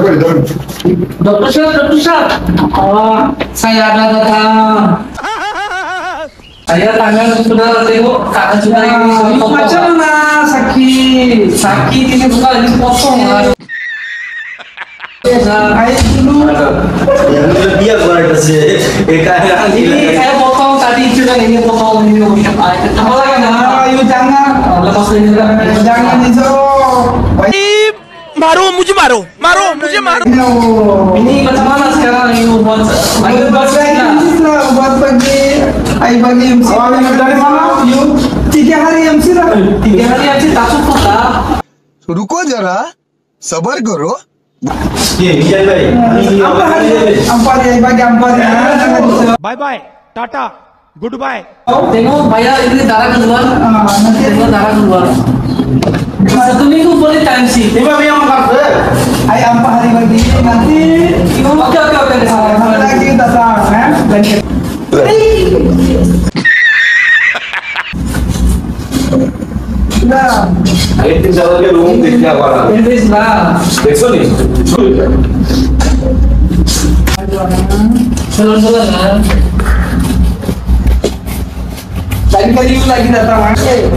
Ba doon? Dokter Syah, Dokter Syah. Oh, saya ada datang. Saya tangan sudah tengok tangan sudah ini Ini macam mana sakit? sakit ini bukan ini potong lah. Nah, Air dulu. yang lebih ada sih kayak ini saya potong tadi itu kan ini potong ini apa lagi Nah, ayo jangan. lepas ini kan Jangan itu. मुझे मारो मारो मुझे मारो रुको जरा सबर करो bye bye tata goodbye tengok bayar ini darah keluar Ah, nanti tengok darah keluar satu minggu boleh time sheet ini apa yang makan ayo empat hari bagi nanti. oke oke oke ah, Hari lagi datang, eh? Lagi. Nah, itu salah dia rumah di apa Inggris lah देखो नी Jalan jalan lah lain kali lagi datang. Eh,